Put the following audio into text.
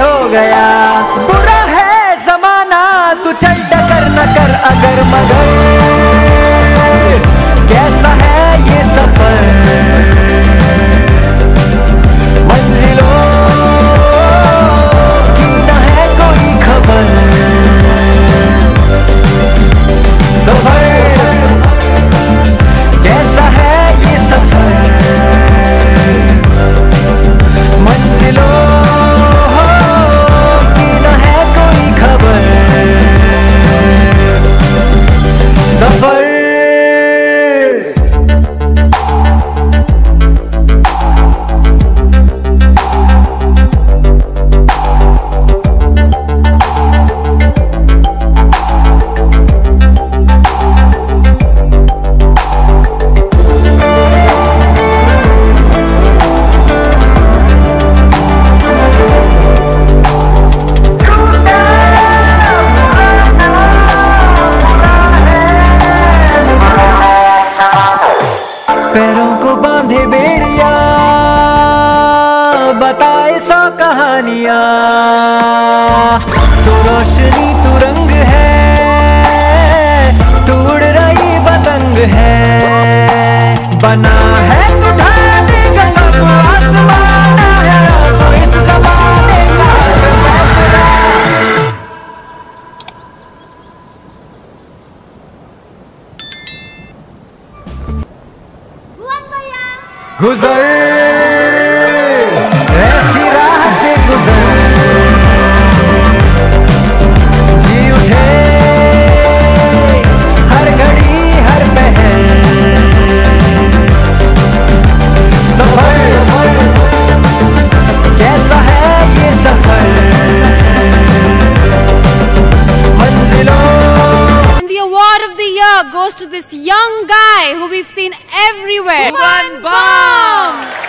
हो गया। बुरा है जमाना तू चल डकर न कर अगर मर कहानिया तू रोशनी तू रंग है तू उड़ रही बतंग है। बना है तो गुजर to this young guy who we've seen everywhere. Bhuvan Bomb!